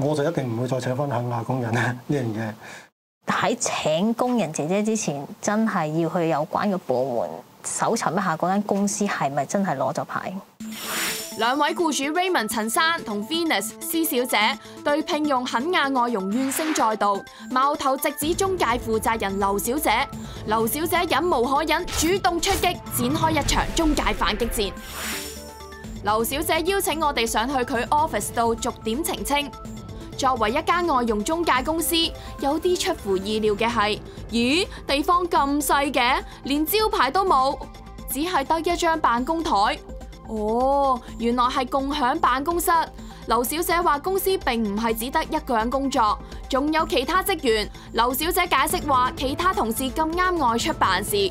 我就一定唔會再請翻肯亞工人 呢樣嘢。喺請工人姐姐之前，真係要去有關嘅部門搜尋一下嗰間公司係咪真係攞咗牌。兩位僱主 Raymond 陳生同 Venus 施小姐對聘用肯亞外佣怨聲載道，矛頭直指中介負責人劉小姐。劉小姐忍無可忍，主動出擊，展開一場中介反擊戰。劉小姐邀請我哋上去佢 office 度逐點澄清。作為一間外佣中介公司，有啲出乎意料嘅係，咦，地方咁細嘅，連招牌都冇，只係得一張辦公台。哦，原來係共享辦公室。劉小姐話公司並唔係只得一個人工作，仲有其他職員。劉小姐解釋話，其他同事咁啱外出辦事。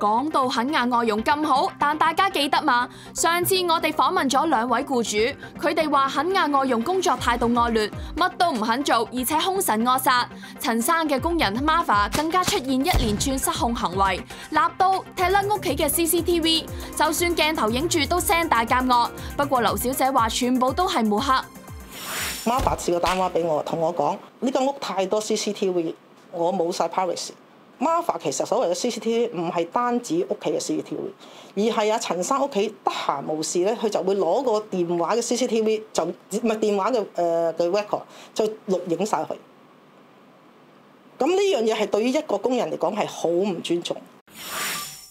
講到肯亞外佣咁好，但大家記得嘛？上次我哋訪問咗兩位僱主，佢哋話肯亞外佣工作態度恶劣，乜都唔肯做，而且兇神惡煞。陳生嘅工人 Martha 更加出現一連串失控行為，立刀踢甩屋企嘅 CCTV，就算鏡頭影住都聲大夾惡。不過劉小姐話全部都係抹黑。Martha 試過打電話俾我，同我講呢間屋太多 CCTV，我冇晒 privacy。Martha 其實所謂嘅 CCTV 唔係單止屋企嘅 CCTV，而係阿陳生屋企得閒無事咧，佢就會攞個電話嘅 CCTV 就唔係電話嘅誒嘅 record 就錄影晒佢。咁呢樣嘢係對於一個工人嚟講係好唔尊重。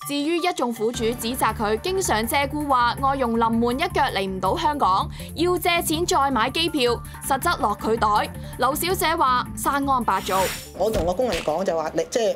至於一眾苦主指責佢經常借故話外傭臨門一腳嚟唔到香港，要借錢再買機票，實質落佢袋。劉小姐話生安白做。我同個工人講就話你即係。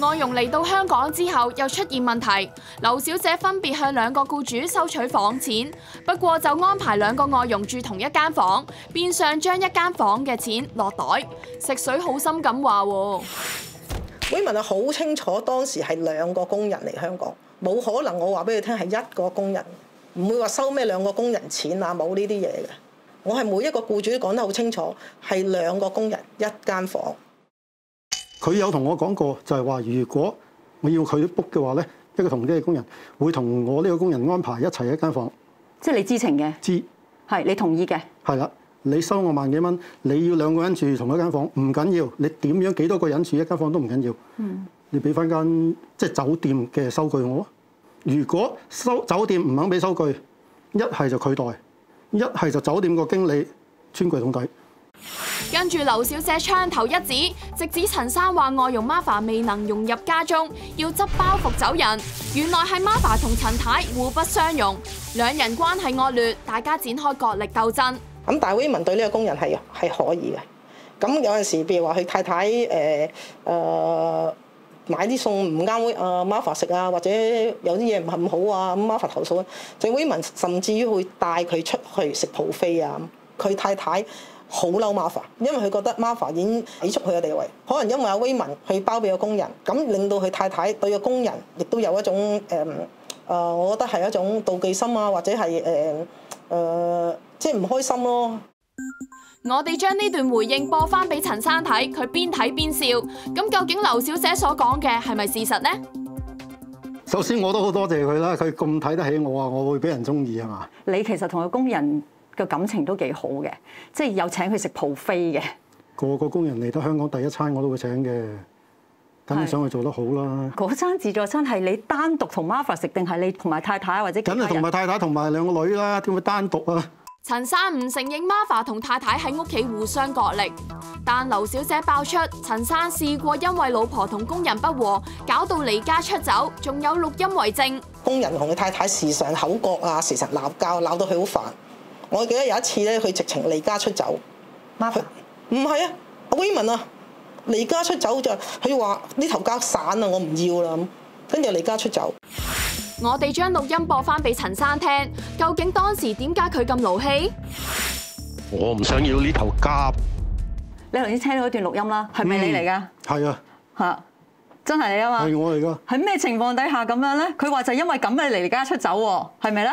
外佣嚟到香港之後又出現問題，劉小姐分別向兩個僱主收取房錢，不過就安排兩個外佣住同一間房，變相將一間房嘅錢落袋，食水好深咁話。威文啊，好清楚當時係兩個工人嚟香港，冇可能我話俾佢聽係一個工人，唔會話收咩兩個工人錢啊，冇呢啲嘢嘅。我係每一個僱主都講得好清楚，係兩個工人一間房。佢有同我講過，就係話如果我要佢 book 嘅話咧，一個同機嘅工人會同我呢個工人安排一齊一間房。即係你知情嘅？知。係你同意嘅？係啦，你收我萬幾蚊，你要兩個人住同一間房，唔緊要。你點樣幾多個人住一間房都唔緊要。嗯。你俾翻間即係酒店嘅收據我。如果收酒店唔肯俾收據，一係就佢代，一係就酒店個經理穿櫃桶底。跟住劉小姐槍頭一指，直指陳生話外佣 Mava 未能融入家中，要執包袱走人。原來係 Martha 同陳太互不相容，兩人關係惡劣，大家展開角力鬥爭。咁大威文對呢個工人係係可以嘅。咁有陣時，譬如話佢太太诶诶、呃、買啲餸唔啱阿 Martha 食啊，或者有啲嘢唔係咁好啊，咁 m a r a 投訴咧，鄭威文甚至於會帶佢出去食 buffet 啊，佢太太。好嬲 Martha，因為佢覺得 Martha 已經抵觸佢嘅地位，可能因為阿威文去包庇個工人，咁令到佢太太對個工人亦都有一種誒誒、呃呃，我覺得係一種妒忌心啊，或者係誒誒，即係唔開心咯。我哋將呢段回應播翻俾陳生睇，佢邊睇邊笑。咁究竟劉小姐所講嘅係咪事實呢？首先我都好多謝佢啦，佢咁睇得起我啊，我會俾人中意係嘛？你其實同個工人個感情都幾好嘅，即係有請佢食 buffet 嘅。個個工人嚟到香港第一餐我都會請嘅，咁你想佢做得好啦。嗰餐自助餐係你單獨同 Martha 食定係你同埋太太或者？梗係同埋太太同埋兩個女啦，點會單獨啊？陳生唔承認 Martha 同太太喺屋企互相角力，但劉小姐爆出陳生試過因為老婆同工人不和，搞到離家出走，仲有錄音為證。工人同佢太太時常口角啊，時常鬧交，鬧到佢好煩。我記得有一次咧，佢直情離家出走。Martha 唔係啊，阿 Raymond 啊，離家出走就佢話呢頭家散啊，我唔要啦咁，跟住離家出走。我哋將錄音播翻俾陳生聽，究竟當時點解佢咁勞氣？我唔想要呢頭家。你頭先聽到一段錄音啦，係咪你嚟㗎？係啊，嚇、真係你啊嘛？係我嚟噶。喺咩情況底下咁樣咧？佢話就係因為咁你離家出走喎，係咪咧？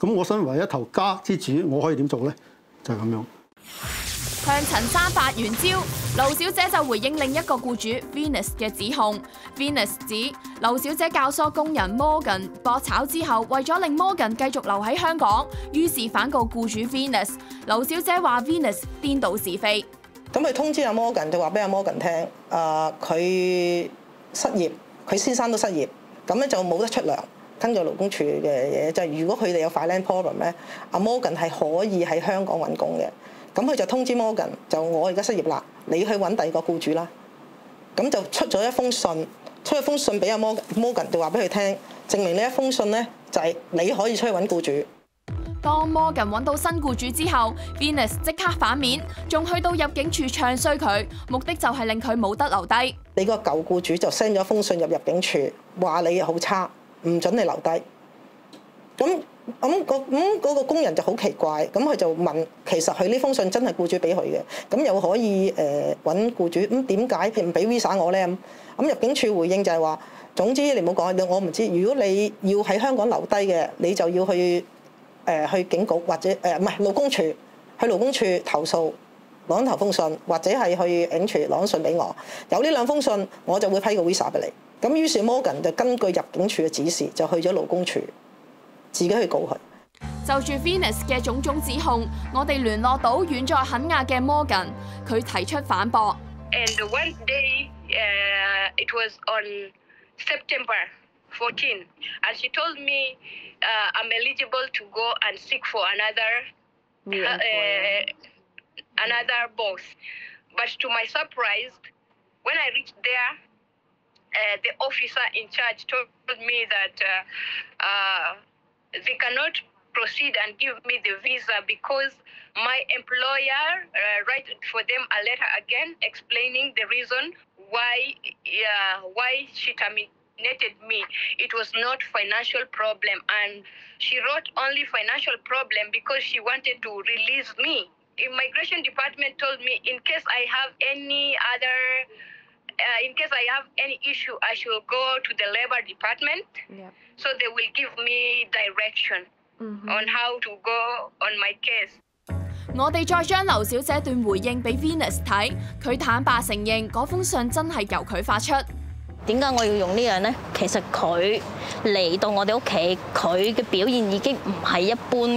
咁我身為一頭家之主，我可以點做咧？就係、咁樣。向陳生發完招，劉小姐就回應另一個僱主 Venus 嘅指控。Venus 指劉小姐教唆工人 Morgan 搏炒之後，為咗令 Morgan 繼續留喺香港，於是反告僱主 Venus。劉小姐話 Venus 顛倒是非。咁佢通知阿 Morgan 就話俾阿 Morgan 聽，啊佢失業，佢先生都失業，咁咧就冇得出糧。根據勞工處嘅嘢，就係如果佢哋有 finance problem 咧，阿 Morgan 係可以喺香港揾工嘅。咁佢就通知 Morgan，就我而家失業啦，你去揾第二個僱主啦。咁就出咗一封信，出咗封信俾阿 Morgan Morgan 就話俾佢聽，證明呢一封信咧就係你可以出去揾僱主。當 Morgan 揾到新僱主之後，Venus 即刻反面，仲去到入境處唱衰佢，目的就係令佢冇得留低。你個舊僱主就 send 咗封信入入境處，話你好差，唔准你留低。咁咁個咁嗰個工人就好奇怪，咁佢就問，其實佢呢封信真係僱主俾佢嘅，咁又可以誒揾僱主，咁點解唔俾 visa 我咧？咁入境處回應就係話，總之你唔好講，我唔知。如果你要喺香港留低嘅，你就要去誒、去警局或者誒唔係勞工處，去勞工處投訴。攞頭封信，或者係去警署攞信俾我，有呢兩封信，我就會批個 visa 俾你。咁於是 Morgan 就根據入境處嘅指示，就去咗勞工處，自己去告佢。就住 Venus 嘅種種指控，我哋聯絡到遠在肯亞嘅 Morgan，佢提出反駁。And one day, uh, it was on September 14, and she told me uh, I'm eligible to go and seek for another uh, another boss. But to my surprise, when I reached there, uh, the officer in charge told me that uh, uh, they cannot proceed and give me the visa because my employer uh, write for them a letter again explaining the reason why uh, why she terminated me. It was not financial problem, and she wrote only financial problem because she wanted to release me. Immigration department told me in case I have any other uh, in case I have any issue, I should go to the labor department. Yeah. So they will give me direction on how to go on my case. 我哋再將劉小姐段回應俾 Venus 睇，佢坦白承認嗰封信真係由佢發出。點解我要用呢樣呢？其實佢嚟到我哋屋企，佢嘅表現已經唔係一般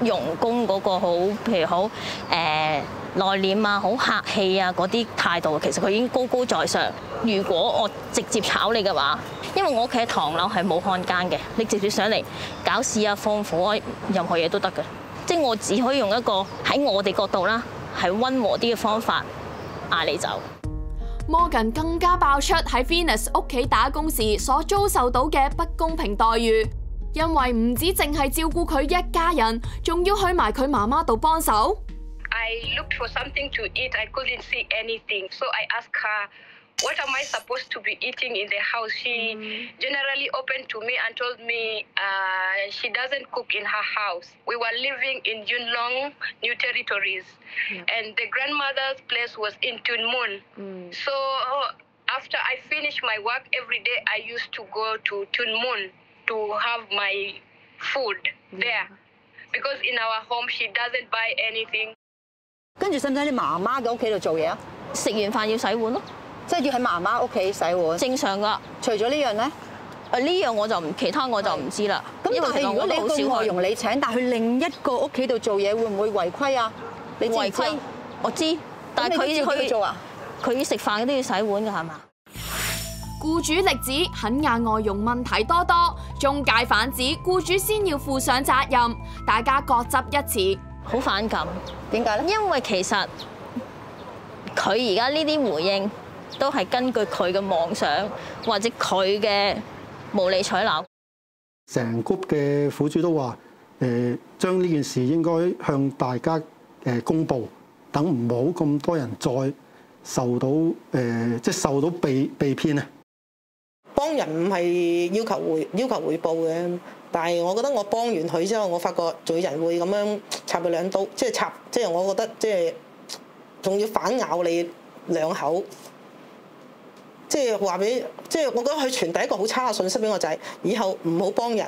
傭工嗰個好，譬如好誒、呃、內斂啊、好客氣啊嗰啲態度，其實佢已經高高在上。如果我直接炒你嘅話，因為我屋企唐樓係冇看更嘅，你直接上嚟搞事啊、放火啊，任何嘢都得嘅。即係我只可以用一個喺我哋角度啦，係温和啲嘅方法嗌你走。Morgan 更加爆出喺 Venus 屋企打工時所遭受到嘅不公平待遇，因為唔止淨係照顧佢一家人，仲要去埋佢媽媽度幫手。I looked for something to eat. I couldn't see anything. So I asked her, What am I supposed to be eating in the house? She mm. generally opened to me and told me uh, she doesn't cook in her house. We were living in Yunlong, New Territories, and the grandmother's place was in Tun Tunmun. Mm. So uh, after I finished my work every day, I used to go to Tun Tunmun to have my food there. Because in our home, she doesn't buy anything. 跟住使唔使喺你媽媽嘅屋企度做嘢啊？食完飯要洗碗咯，即係要喺媽媽屋企洗碗。正常噶。除咗呢樣咧，誒呢樣我就唔，其他我就唔知啦。咁但係如果你一個外佣你請，但係去另一個屋企度做嘢，會唔會違規啊？你知唔知啊違規，我知，但係佢咁你都照叫佢做啊？佢食飯都要洗碗㗎係嘛？僱主力指肯亞外佣問題多多，中介反指僱主先要負上責任，大家各執一詞。好反感，點解咧？因為其實佢而家呢啲回應都係根據佢嘅妄想或者佢嘅無理取鬧。成 group 嘅苦主都話：誒、將呢件事應該向大家誒公佈，等唔好咁多人再受到誒、即係受到被被騙啊！幫人唔係要求回要求回報嘅，但係我覺得我幫完佢之後，我發覺仲有人會咁樣插佢兩刀，即係插，即係我覺得即係仲要反咬你兩口，即係話俾，即係我覺得佢傳第一個好差嘅信息俾我，仔以後唔好幫人。